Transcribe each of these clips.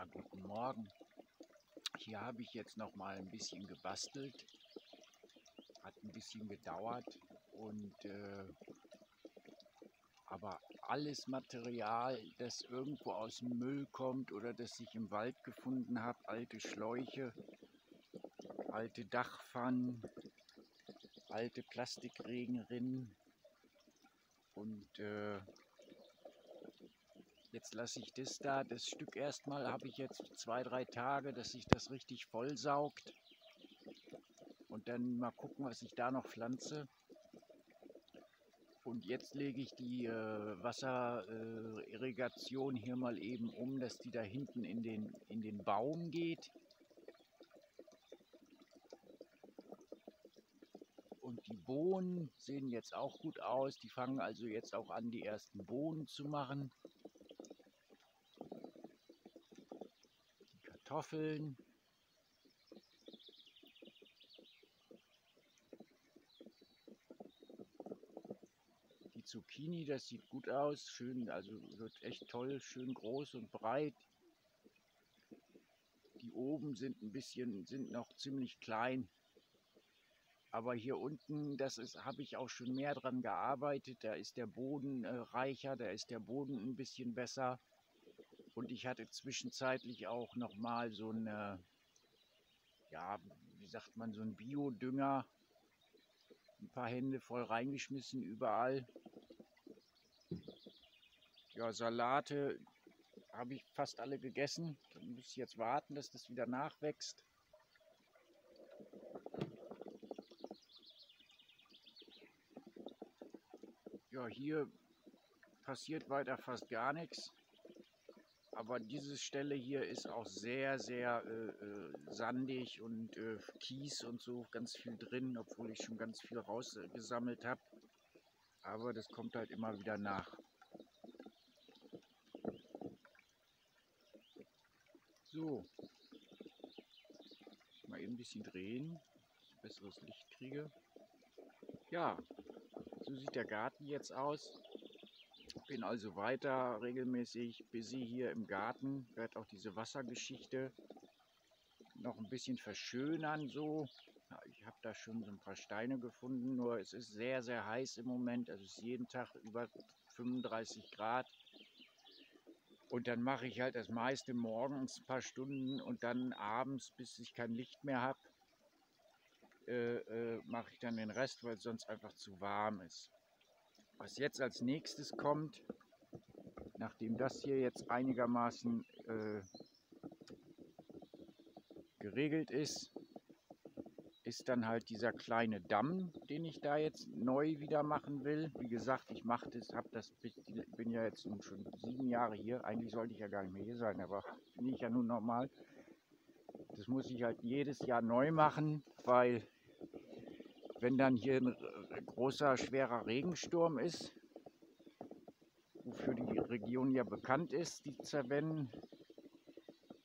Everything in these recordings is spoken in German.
Ja, guten Morgen. Hier habe ich jetzt noch mal ein bisschen gebastelt. Hat ein bisschen gedauert und äh, aber alles Material, das irgendwo aus dem Müll kommt oder das ich im Wald gefunden habe, alte Schläuche, alte Dachpfannen, alte Plastikregenrinnen und äh, Jetzt lasse ich das da, das Stück erstmal habe ich jetzt zwei, drei Tage, dass sich das richtig voll saugt. Und dann mal gucken, was ich da noch pflanze. Und jetzt lege ich die äh, Wasserirrigation äh, hier mal eben um, dass die da hinten in den, in den Baum geht. Und die Bohnen sehen jetzt auch gut aus. Die fangen also jetzt auch an, die ersten Bohnen zu machen. Kartoffeln. Die Zucchini, das sieht gut aus, schön, also wird echt toll, schön groß und breit. Die oben sind ein bisschen, sind noch ziemlich klein. Aber hier unten, das habe ich auch schon mehr dran gearbeitet. Da ist der Boden äh, reicher, da ist der Boden ein bisschen besser. Und ich hatte zwischenzeitlich auch noch mal so eine, ja, wie sagt man, so ein Biodünger. Ein paar Hände voll reingeschmissen überall. Ja, Salate habe ich fast alle gegessen. Dann muss ich jetzt warten, dass das wieder nachwächst. Ja, hier passiert weiter fast gar nichts. Aber diese Stelle hier ist auch sehr, sehr äh, äh, sandig und äh, Kies und so ganz viel drin, obwohl ich schon ganz viel rausgesammelt habe. Aber das kommt halt immer wieder nach. So. Mal eben ein bisschen drehen, dass ich besseres Licht kriege. Ja, so sieht der Garten jetzt aus. Bin also weiter regelmäßig busy hier im Garten, werde auch diese Wassergeschichte noch ein bisschen verschönern so. Ich habe da schon so ein paar Steine gefunden, nur es ist sehr, sehr heiß im Moment. Also es ist jeden Tag über 35 Grad. Und dann mache ich halt das meiste morgens ein paar Stunden und dann abends, bis ich kein Licht mehr habe, äh, äh, mache ich dann den Rest, weil es sonst einfach zu warm ist. Was jetzt als nächstes kommt, nachdem das hier jetzt einigermaßen äh, geregelt ist, ist dann halt dieser kleine Damm, den ich da jetzt neu wieder machen will. Wie gesagt, ich mache das, habe das, bin ja jetzt schon sieben Jahre hier. Eigentlich sollte ich ja gar nicht mehr hier sein, aber bin ich ja nun normal. Das muss ich halt jedes Jahr neu machen, weil wenn dann hier ein großer, schwerer Regensturm ist, wofür die Region ja bekannt ist, die Zervennen,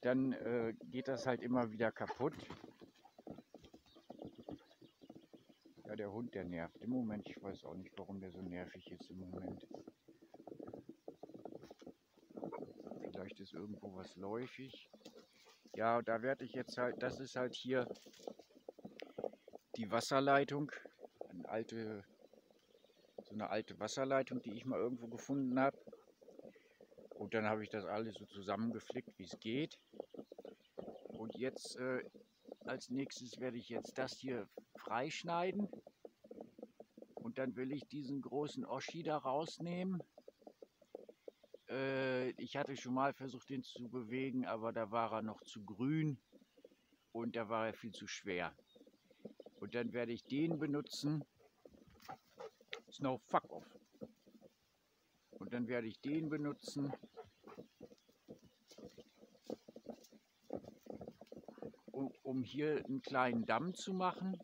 dann äh, geht das halt immer wieder kaputt. Ja, der Hund, der nervt im Moment. Ich weiß auch nicht, warum der so nervig ist im Moment. Vielleicht ist irgendwo was läufig. Ja, da werde ich jetzt halt, das ist halt hier die Wasserleitung, alte, so eine alte Wasserleitung, die ich mal irgendwo gefunden habe. Und dann habe ich das alles so zusammengeflickt, wie es geht. Und jetzt äh, als nächstes werde ich jetzt das hier freischneiden. Und dann will ich diesen großen Oschi da rausnehmen. Äh, ich hatte schon mal versucht, den zu bewegen, aber da war er noch zu grün und da war er viel zu schwer. Und dann werde ich den benutzen. Snow fuck off. Und dann werde ich den benutzen. Um, hier einen kleinen Damm zu machen.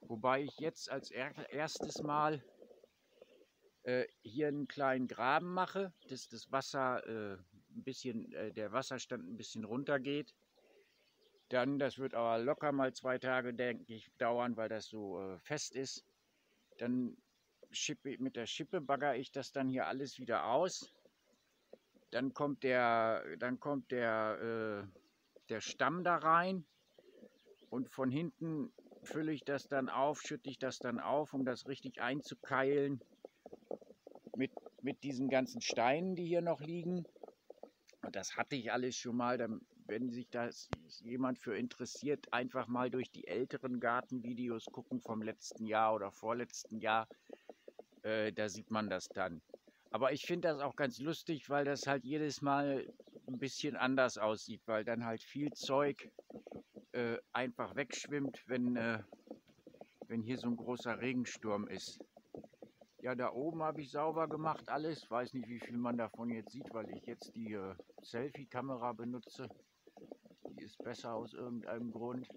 Wobei ich jetzt als erstes Mal äh, hier einen kleinen Graben mache, dass das Wasser äh, ein bisschen, äh, der Wasserstand ein bisschen runter geht. Dann, das wird aber locker mal zwei Tage, denke ich, dauern, weil das so äh, fest ist. Dann schippe, mit der Schippe bagger ich das dann hier alles wieder aus. Dann kommt der, dann kommt der, äh, der Stamm da rein und von hinten fülle ich das dann auf, schütte ich das dann auf, um das richtig einzukeilen mit, mit diesen ganzen Steinen, die hier noch liegen. Und das hatte ich alles schon mal. Dann, wenn sich das jemand für interessiert, einfach mal durch die älteren Gartenvideos gucken vom letzten Jahr oder vorletzten Jahr. Äh, da sieht man das dann. Aber ich finde das auch ganz lustig, weil das halt jedes Mal ein bisschen anders aussieht, weil dann halt viel Zeug äh, einfach wegschwimmt, wenn, äh, wenn hier so ein großer Regensturm ist. Ja, da oben habe ich sauber gemacht alles. Weiß nicht, wie viel man davon jetzt sieht, weil ich jetzt die äh, Selfie-Kamera benutze. Besser aus irgendeinem Grund.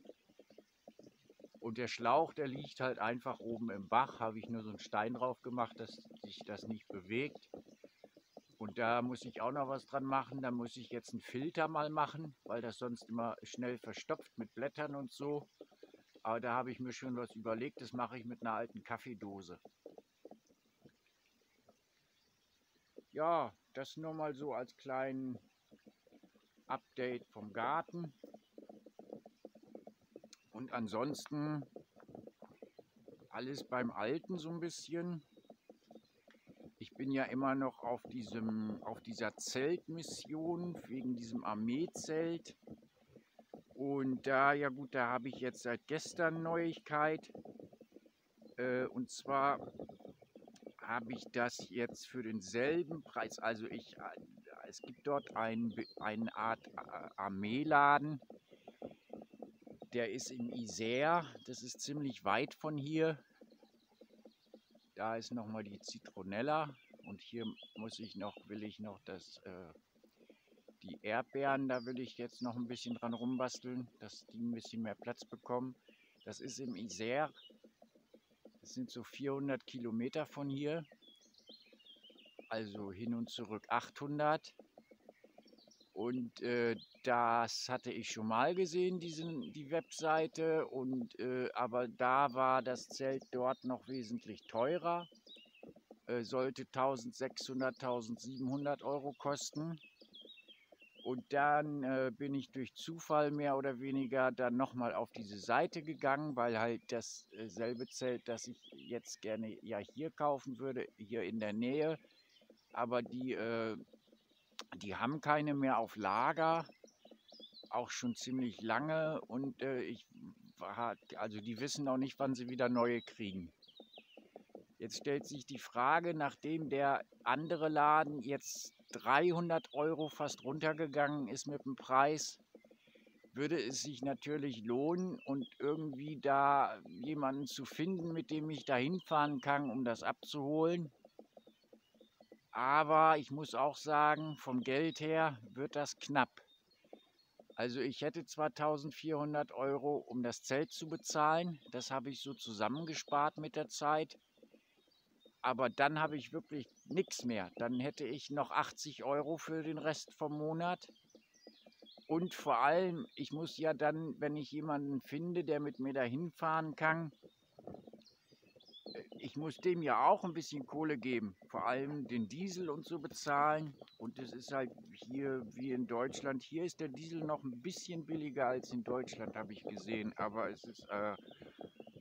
Und der Schlauch, der liegt halt einfach oben im Bach. Habe ich nur so einen Stein drauf gemacht, dass sich das nicht bewegt. Und da muss ich auch noch was dran machen. Da muss ich jetzt einen Filter mal machen, weil das sonst immer schnell verstopft mit Blättern und so. Aber da habe ich mir schon was überlegt. Das mache ich mit einer alten Kaffeedose. Ja, das nur mal so als kleinen Update vom Garten. Und ansonsten alles beim Alten so ein bisschen. Ich bin ja immer noch auf, diesem, auf dieser Zeltmission wegen diesem Armeezelt. Und da, ja gut, da habe ich jetzt seit gestern Neuigkeit. Äh, und zwar habe ich das jetzt für denselben Preis. Also ich, es gibt dort ein, eine Art äh, Armeeladen. Der ist in Isère. Das ist ziemlich weit von hier. Da ist nochmal die Zitronella. Und hier muss ich noch, will ich noch das, äh, die Erdbeeren, da will ich jetzt noch ein bisschen dran rumbasteln, dass die ein bisschen mehr Platz bekommen. Das ist im Isère das sind so 400 Kilometer von hier. Also hin und zurück 800. Und äh, das hatte ich schon mal gesehen, diesen, die Webseite. Und, äh, aber da war das Zelt dort noch wesentlich teurer. Äh, sollte 1600, 1700 Euro kosten. Und dann äh, bin ich durch Zufall mehr oder weniger dann nochmal auf diese Seite gegangen, weil halt dasselbe äh, Zelt, das ich jetzt gerne ja hier kaufen würde, hier in der Nähe, aber die, äh, die haben keine mehr auf Lager, auch schon ziemlich lange und äh, ich also die wissen auch nicht, wann sie wieder neue kriegen. Jetzt stellt sich die Frage, nachdem der andere Laden jetzt 300 Euro fast runtergegangen ist mit dem Preis, würde es sich natürlich lohnen und irgendwie da jemanden zu finden, mit dem ich da hinfahren kann, um das abzuholen. Aber ich muss auch sagen, vom Geld her wird das knapp. Also ich hätte zwar 1400 Euro, um das Zelt zu bezahlen. Das habe ich so zusammengespart mit der Zeit aber dann habe ich wirklich nichts mehr. Dann hätte ich noch 80 Euro für den Rest vom Monat. Und vor allem, ich muss ja dann, wenn ich jemanden finde, der mit mir dahin fahren kann, ich muss dem ja auch ein bisschen Kohle geben. Vor allem den Diesel und so bezahlen. Und das ist halt hier wie in Deutschland. Hier ist der Diesel noch ein bisschen billiger als in Deutschland, habe ich gesehen. Aber es ist äh,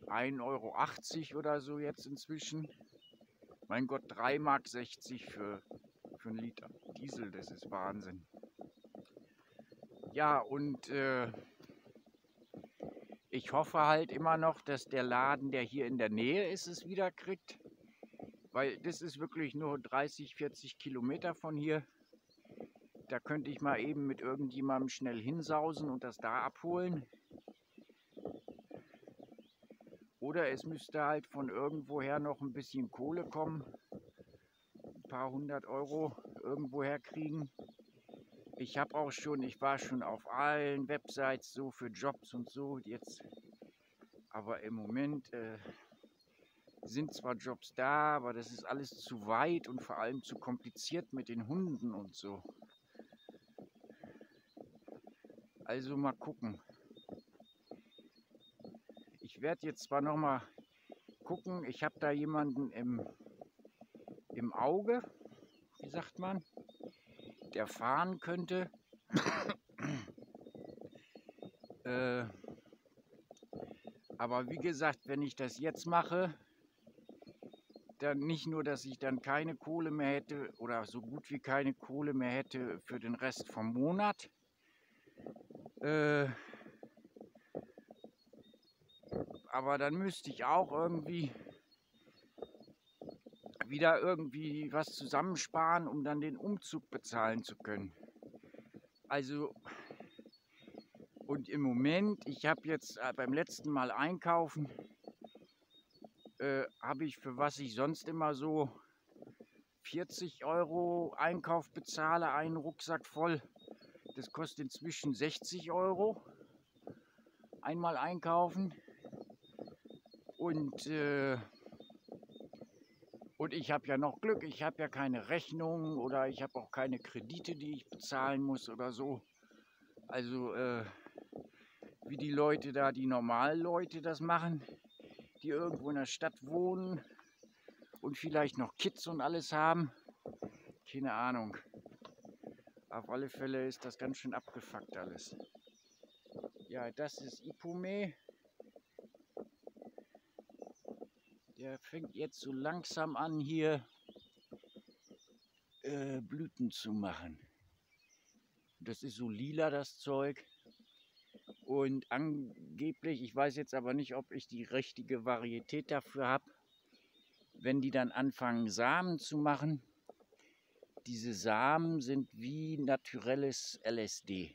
1,80 Euro oder so jetzt inzwischen. Mein Gott, 3,60 Mark für, für einen Liter Diesel, das ist Wahnsinn. Ja, und äh, ich hoffe halt immer noch, dass der Laden, der hier in der Nähe ist, es wieder kriegt. Weil das ist wirklich nur 30, 40 Kilometer von hier. Da könnte ich mal eben mit irgendjemandem schnell hinsausen und das da abholen. Oder es müsste halt von irgendwoher noch ein bisschen Kohle kommen. Ein paar hundert Euro irgendwoher kriegen. Ich habe auch schon, ich war schon auf allen Websites so für Jobs und so jetzt. Aber im Moment äh, sind zwar Jobs da, aber das ist alles zu weit und vor allem zu kompliziert mit den Hunden und so. Also mal gucken werde jetzt zwar noch mal gucken, ich habe da jemanden im, im Auge, wie sagt man, erfahren könnte. äh, aber wie gesagt, wenn ich das jetzt mache, dann nicht nur, dass ich dann keine Kohle mehr hätte oder so gut wie keine Kohle mehr hätte für den Rest vom Monat. Äh, aber dann müsste ich auch irgendwie wieder irgendwie was zusammensparen, um dann den Umzug bezahlen zu können. Also, und im Moment, ich habe jetzt äh, beim letzten Mal einkaufen, äh, habe ich für was ich sonst immer so 40 Euro Einkauf bezahle, einen Rucksack voll. Das kostet inzwischen 60 Euro. Einmal einkaufen. Und, äh, und ich habe ja noch Glück, ich habe ja keine Rechnung oder ich habe auch keine Kredite, die ich bezahlen muss oder so. Also äh, wie die Leute da, die normalen Leute das machen die irgendwo in der Stadt wohnen und vielleicht noch Kids und alles haben. Keine Ahnung. Auf alle Fälle ist das ganz schön abgefuckt alles. Ja, das ist Ipume. Der fängt jetzt so langsam an hier äh, Blüten zu machen. Das ist so lila das Zeug. Und angeblich, ich weiß jetzt aber nicht, ob ich die richtige Varietät dafür habe, wenn die dann anfangen Samen zu machen, diese Samen sind wie naturelles LSD.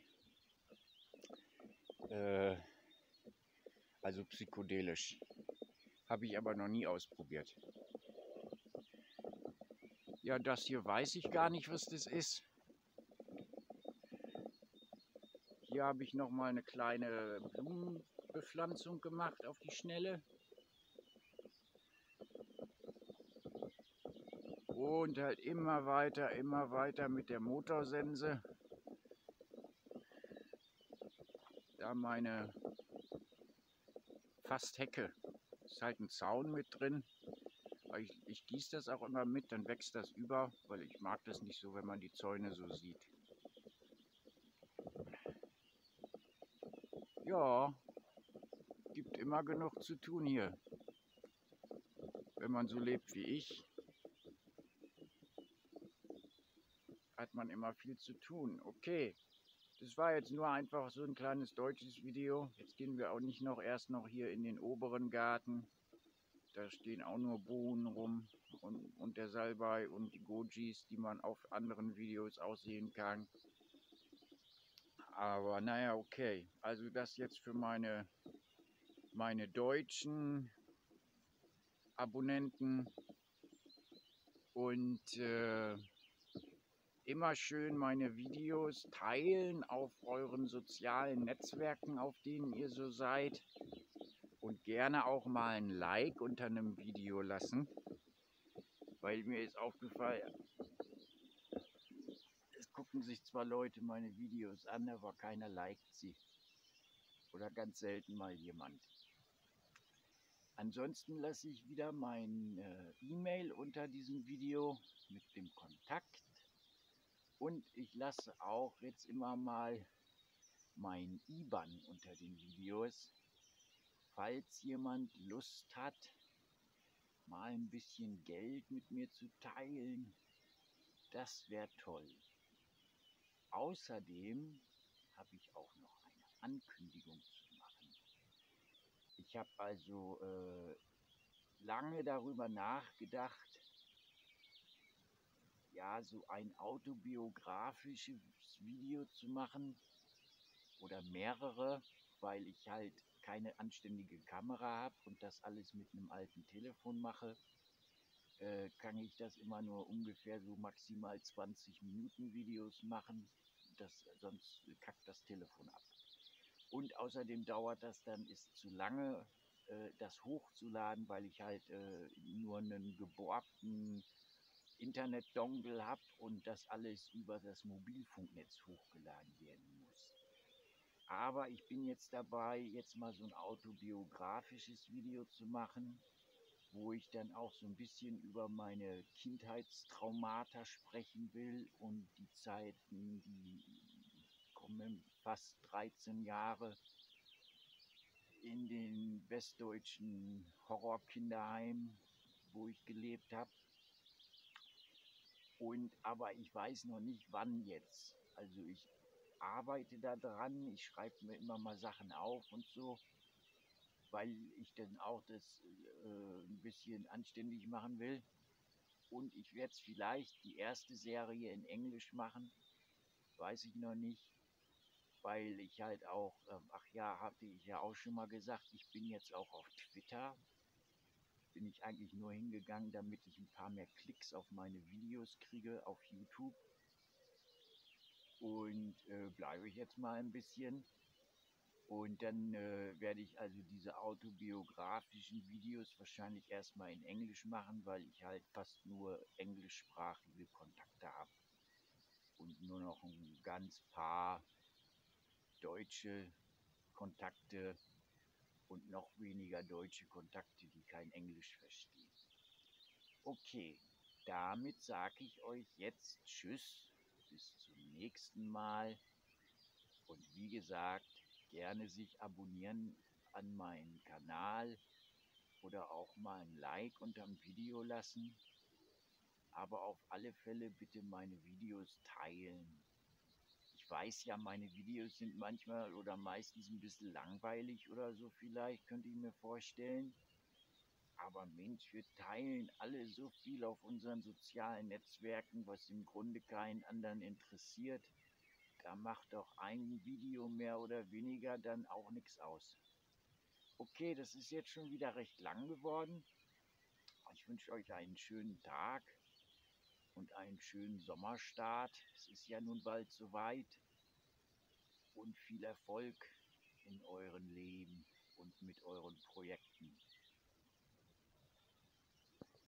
Äh, also psychedelisch. Habe ich aber noch nie ausprobiert. Ja, das hier weiß ich gar nicht, was das ist. Hier habe ich noch mal eine kleine Blumenbepflanzung gemacht auf die Schnelle. Und halt immer weiter, immer weiter mit der Motorsense. Da meine fast Hecke. Ist halt ein Zaun mit drin. Ich, ich gieße das auch immer mit, dann wächst das über, weil ich mag das nicht so, wenn man die Zäune so sieht. Ja, gibt immer genug zu tun hier. Wenn man so lebt wie ich, hat man immer viel zu tun. Okay, das war jetzt nur einfach so ein kleines deutsches Video. Jetzt gehen wir auch nicht noch erst noch hier in den oberen Garten. Da stehen auch nur Bohnen rum und, und der Salbei und die Gojis, die man auf anderen Videos aussehen kann. Aber naja, okay. Also das jetzt für meine, meine deutschen Abonnenten. Und äh, immer schön meine Videos teilen auf euren sozialen Netzwerken, auf denen ihr so seid. Und gerne auch mal ein Like unter einem Video lassen. Weil mir ist aufgefallen, gucken sich zwar Leute meine Videos an, aber keiner liked sie. Oder ganz selten mal jemand. Ansonsten lasse ich wieder mein äh, E-Mail unter diesem Video mit dem Kontakt. Und ich lasse auch jetzt immer mal mein IBAN unter den Videos. Falls jemand Lust hat, mal ein bisschen Geld mit mir zu teilen, das wäre toll. Außerdem habe ich auch noch eine Ankündigung zu machen. Ich habe also äh, lange darüber nachgedacht, ja, so ein autobiografisches Video zu machen oder mehrere, weil ich halt keine anständige Kamera habe und das alles mit einem alten Telefon mache, äh, kann ich das immer nur ungefähr so maximal 20 Minuten Videos machen das, sonst kackt das Telefon ab. Und außerdem dauert das dann, ist zu lange, äh, das hochzuladen, weil ich halt äh, nur einen geborgten Internet-Dongle habe und das alles über das Mobilfunknetz hochgeladen werden muss. Aber ich bin jetzt dabei, jetzt mal so ein autobiografisches Video zu machen. wo ich dann auch so ein bisschen über meine Kindheitstraumata sprechen will und die Zeiten, die kommen fast 13 Jahre in den westdeutschen Horrorkinderheim, wo ich gelebt habe. Und aber ich weiß noch nicht, wann jetzt. Also ich arbeite da dran, ich schreibe mir immer mal Sachen auf und so, weil ich dann auch das äh, ein bisschen anständig machen will. Und ich werde vielleicht die erste Serie in Englisch machen, weiß ich noch nicht, weil ich halt auch, äh, ach ja, hatte ich ja auch schon mal gesagt, ich bin jetzt auch auf Twitter. Bin ich eigentlich nur hingegangen, damit ich ein paar mehr Klicks auf meine Videos kriege auf YouTube und äh, bleibe ich jetzt mal ein bisschen. Und dann äh, werde ich also diese autobiografischen Videos wahrscheinlich erstmal in Englisch machen, weil ich halt fast nur englischsprachige Kontakte habe. Und nur noch ein ganz paar deutsche Kontakte und noch weniger deutsche Kontakte, die kein Englisch verstehen. Okay, damit sage ich euch jetzt Tschüss bis zum nächsten Mal. Und wie gesagt, gerne sich abonnieren an meinen Kanal oder auch mal ein Like unter dem Video lassen. Aber auf alle Fälle bitte meine Videos teilen. Ich weiß ja, meine Videos sind manchmal oder meistens ein bisschen langweilig oder so vielleicht, könnte ich mir vorstellen. Aber Mensch, wir teilen alle so viel auf unseren sozialen Netzwerken, was im Grunde keinen anderen interessiert. Da macht doch ein Video mehr oder weniger dann auch nichts aus. Okay, das ist jetzt schon wieder recht lang geworden. Ich wünsche euch einen schönen Tag und einen schönen Sommerstart. Es ist ja nun bald soweit. Und viel Erfolg in eurem Leben und mit euren Projekten.